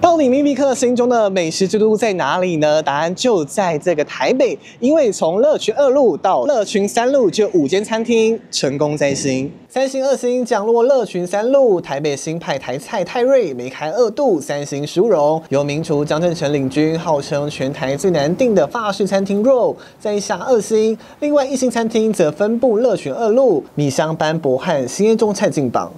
到底秘密客心中的美食之都在哪里呢？答案就在这个台北，因为从乐群二路到乐群三路就有五间餐厅成功摘星。三星二星降落乐群三路，台北新派台菜泰瑞梅开二度，三星殊荣，由名厨张正成领军，号称全台最难订的法式餐厅 Roll 在下二星。另外一星餐厅则分布乐群二路，米香班博汉新中菜进榜。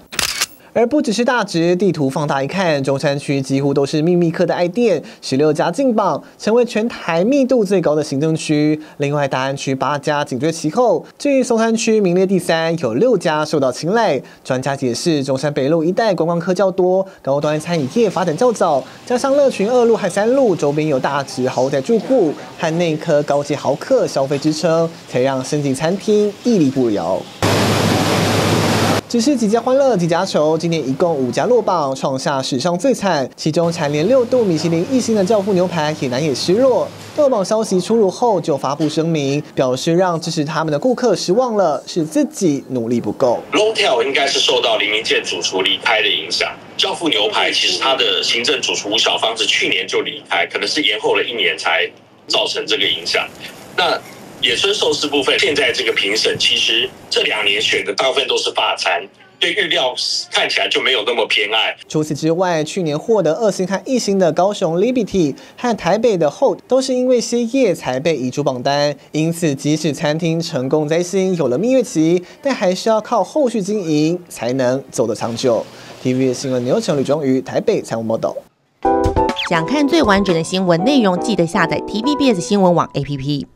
而不只是大直，地图放大一看，中山区几乎都是秘密客的爱店，十六家进榜，成为全台密度最高的行政区。另外，大安区八家紧追其后。至于松山区名列第三，有六家受到青睐。专家解释，中山北路一带观光客较多，高端餐饮业发展较早，加上乐群二路和三路周边有大直豪宅住户和内科高级豪客消费支撑，才让升级餐厅屹立不摇。只是几家欢乐几家愁，今年一共五家落榜，创下史上最惨。其中蝉联六度米其林一星的教父牛排也难掩失落。落榜消息出炉后，就发布声明，表示让支持他们的顾客失望了，是自己努力不够。Long Tail 应该是受到林明健主厨离开的影响。教父牛排其实他的行政主厨小芳是去年就离开，可能是延后了一年才造成这个影响。那野村寿司部分，现在这个评审其实这两年选的大部分都是法餐，对日料看起来就没有那么偏爱。除此之外，去年获得二星和一星的高雄 Liberty 和台北的 Hold 都是因为歇业才被移出榜单。因此，即使餐厅成功摘星，有了蜜月期，但还是要靠后续经营才能走得长久。TVB 新闻牛城吕忠于台北财务 model。想看最完整的新闻内容，记得下载 TVBS 新闻网 APP。